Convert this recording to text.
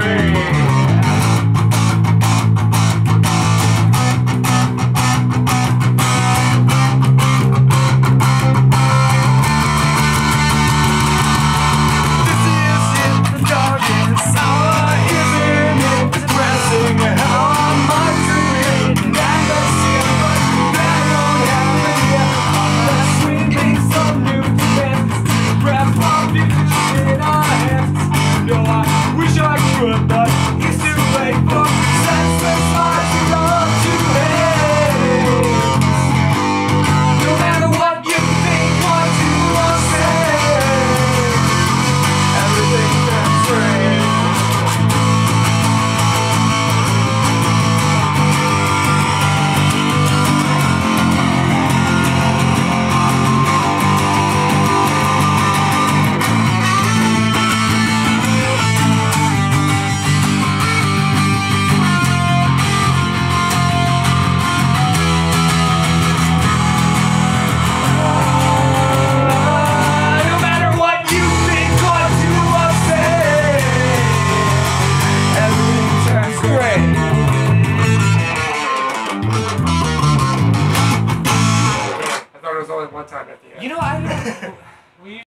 dream. was only one time at the end. You know, I.